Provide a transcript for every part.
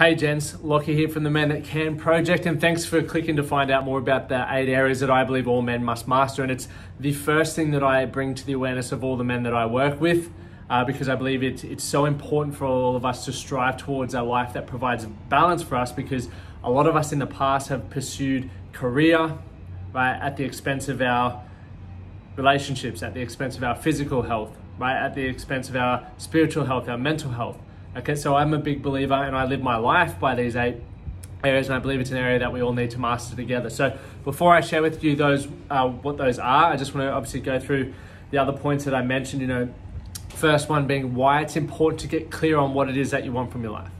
Hey gents, Lockie here from the Men That Can project, and thanks for clicking to find out more about the eight areas that I believe all men must master. And it's the first thing that I bring to the awareness of all the men that I work with, uh, because I believe it, it's so important for all of us to strive towards a life that provides balance for us. Because a lot of us in the past have pursued career, right, at the expense of our relationships, at the expense of our physical health, right, at the expense of our spiritual health, our mental health. Okay, so I'm a big believer and I live my life by these eight areas and I believe it's an area that we all need to master together. So before I share with you those uh, what those are, I just want to obviously go through the other points that I mentioned, you know, first one being why it's important to get clear on what it is that you want from your life.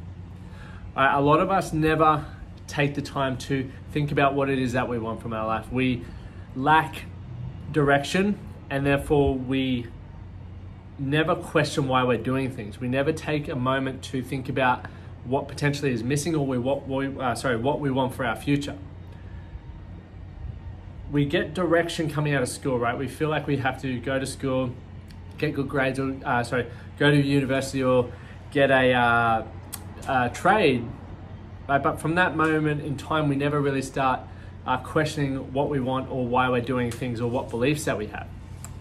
Uh, a lot of us never take the time to think about what it is that we want from our life. We lack direction and therefore we never question why we're doing things. We never take a moment to think about what potentially is missing or we, what we, uh, sorry, what we want for our future. We get direction coming out of school, right? We feel like we have to go to school, get good grades, or uh, sorry, go to university or get a, uh, a trade, right? But from that moment in time, we never really start uh, questioning what we want or why we're doing things or what beliefs that we have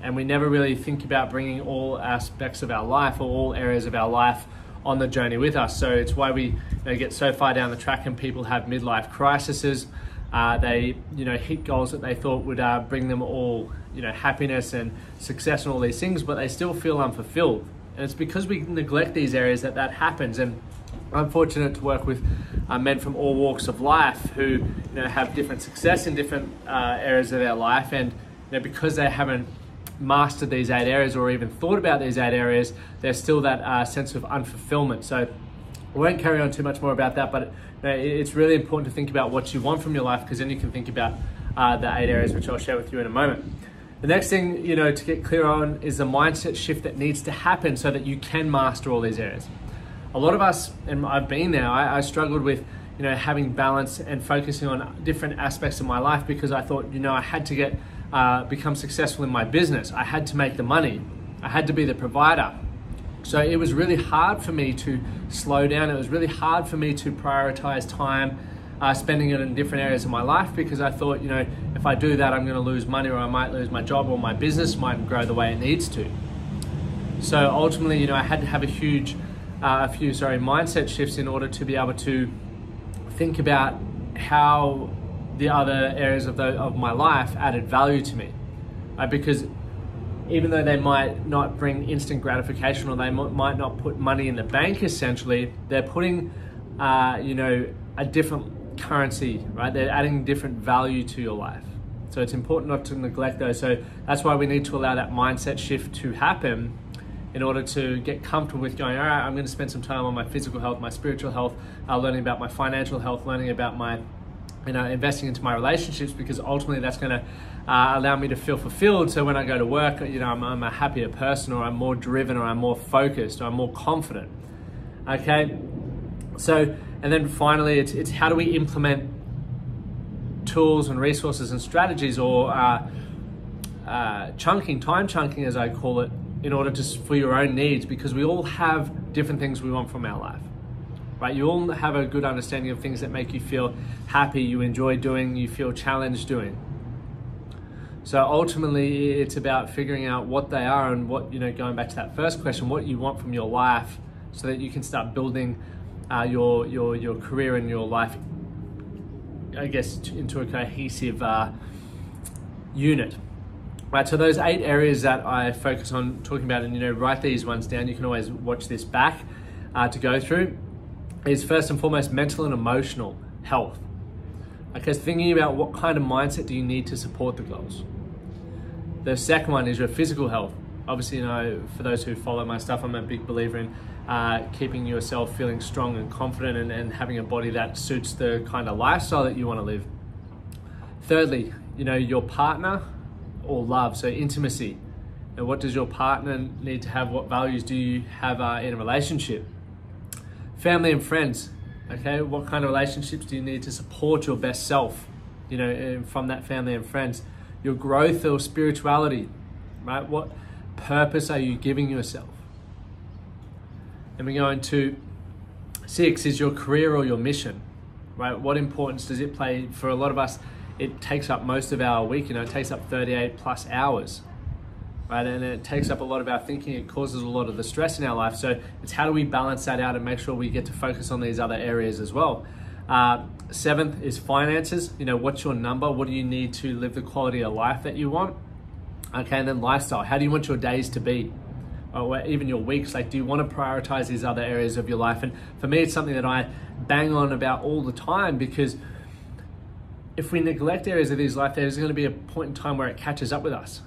and we never really think about bringing all aspects of our life or all areas of our life on the journey with us. So it's why we get so far down the track and people have midlife crises. Uh, they you know hit goals that they thought would uh, bring them all you know happiness and success and all these things, but they still feel unfulfilled. And it's because we neglect these areas that that happens. And I'm fortunate to work with uh, men from all walks of life who you know have different success in different uh, areas of their life, and you know because they haven't mastered these eight areas or even thought about these eight areas, there's still that uh, sense of unfulfillment. So we won't carry on too much more about that, but it's really important to think about what you want from your life because then you can think about uh, the eight areas which I'll share with you in a moment. The next thing you know to get clear on is the mindset shift that needs to happen so that you can master all these areas. A lot of us, and I've been there, I, I struggled with you know having balance and focusing on different aspects of my life because I thought you know I had to get uh, become successful in my business. I had to make the money. I had to be the provider. So it was really hard for me to slow down. It was really hard for me to prioritize time, uh, spending it in different areas of my life because I thought, you know, if I do that, I'm going to lose money or I might lose my job or my business might grow the way it needs to. So ultimately, you know, I had to have a huge, uh, a few, sorry, mindset shifts in order to be able to think about how the other areas of, the, of my life added value to me. Right? Because even though they might not bring instant gratification or they m- might not put money in the bank essentially, they're putting, uh, you know, a different currency, right? They're adding different value to your life. So it's important not to neglect those. So that's why we need to allow that mindset shift to happen in order to get comfortable with going, all right, I'm going to spend some time on my physical health, my spiritual health, uh, learning about my financial health, learning about my you know, investing into my relationships because ultimately that's going to uh, allow me to feel fulfilled. So when I go to work, you know, I'm, I'm, a happier person, or I'm more driven, or I'm more focused, or I'm more confident. Okay, so and then finally, it's, it's how do we implement tools and resources and strategies, or uh, uh, chunking, time chunking, as I call it, in order to for your own needs, because we all have different things we want from our life right? You all have a good understanding of things that make you feel happy, you enjoy doing, you feel challenged doing. So ultimately, it's about figuring out what they are and what, you know, going back to that first question, what you want from your life so that you can start building uh, your, your, your career and your life, I guess, into a cohesive uh, unit. Right, so those eight areas that I focus on talking about, and you know, write these ones down. You can always watch this back uh, to go through is first and foremost mental and emotional health. Okay, so thinking about what kind of mindset do you need to support the goals. The second one is your physical health. Obviously, you know, for those who follow my stuff, I'm a big believer in uh, keeping yourself feeling strong and confident and, and having a body that suits the kind of lifestyle that you want to live. Thirdly, you know, your partner or love, so intimacy. And what does your partner need to have? What values do you have uh, in a relationship? Family and friends, okay? What kind of relationships do you need to support your best self, you know, from that family and friends? Your growth or spirituality, right? What purpose are you giving yourself? And we go into Six is your career or your mission, right? What importance does it play for a lot of us? It takes up most of our week, you know, it takes up 38 plus hours, right? And it takes up a lot of our thinking. It causes a lot of the stress in our life. So it's how do we balance that out and make sure we get to focus on these other areas as well. Uh, seventh is finances. You know, what's your number? What do you need to live the quality of life that you want? Okay, and then lifestyle. How do you want your days to be? Or even your weeks? Like, do you want to prioritize these other areas of your life? And for me, it's something that I bang on about all the time because if we neglect areas of these life, there's going to be a point in time where it catches up with us,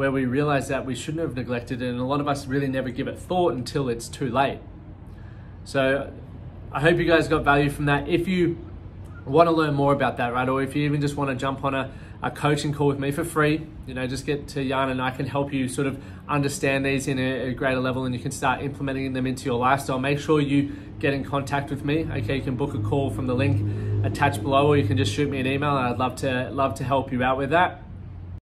where we realize that we shouldn't have neglected it. And a lot of us really never give it thought until it's too late. So I hope you guys got value from that. If you want to learn more about that, right, or if you even just want to jump on a, a coaching call with me for free, you know, just get to Jan and I can help you sort of understand these in a, a greater level and you can start implementing them into your lifestyle. Make sure you get in contact with me. Okay, you can book a call from the link attached below or you can just shoot me an email and I'd love to love to help you out with that.